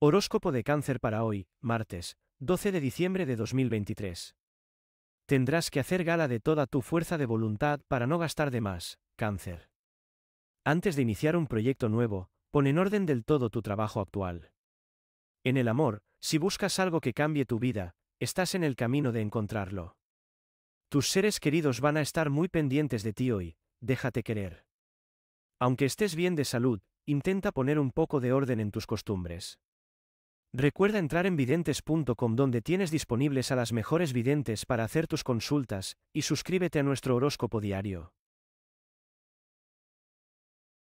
Horóscopo de cáncer para hoy, martes, 12 de diciembre de 2023. Tendrás que hacer gala de toda tu fuerza de voluntad para no gastar de más, cáncer. Antes de iniciar un proyecto nuevo, pon en orden del todo tu trabajo actual. En el amor, si buscas algo que cambie tu vida, estás en el camino de encontrarlo. Tus seres queridos van a estar muy pendientes de ti hoy, déjate querer. Aunque estés bien de salud, intenta poner un poco de orden en tus costumbres. Recuerda entrar en videntes.com donde tienes disponibles a las mejores videntes para hacer tus consultas, y suscríbete a nuestro horóscopo diario.